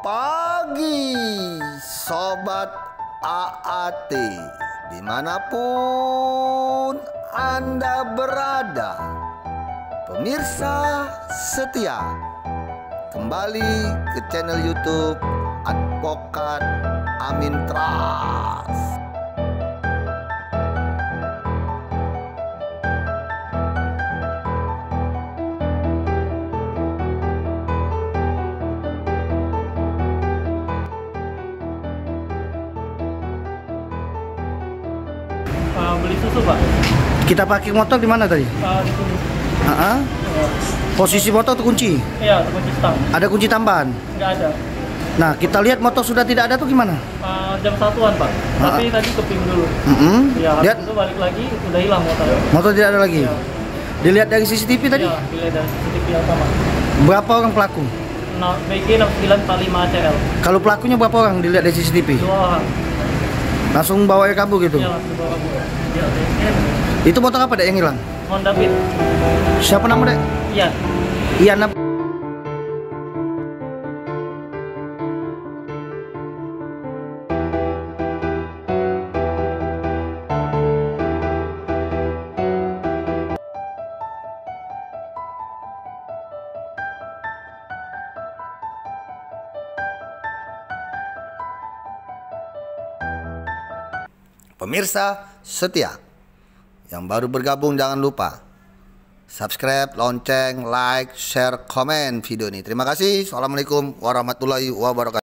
pagi Sobat AAT Di mana pun Anda berada Pemirsa setia Kembali ke channel Youtube Advokat Amin Trust beli susu pak Kita parkir motor di mana tadi? uh, di sini ah. Posisi motor terkunci. iya terkunci stang Ada kunci tambahan. nggak ada Nah, kita lihat motor sudah tidak ada tuh gimana? uh, jam satuan pak Ah. tapi tadi keping dulu Mm-mm. ya Lihat itu balik lagi udah hilang motor motor tidak ada lagi. Iya. Dilihat dari CCTV tadi. Iya, dilihat dari CCTV yang sama Berapa orang pelaku? BG 6945 CL Kalau pelakunya berapa orang dilihat dari CCTV? dua orang Langsung bawa ya kabur gitu. iya langsung bawa kabur ya, Itu motor apa dek yang hilang? Honda Beat Siapa nama dek? iya Ian apa? Pemirsa setia Yang baru bergabung jangan lupa Subscribe, lonceng, like, share, komen video ini. Terima kasih. Assalamualaikum warahmatullahi wabarakatuh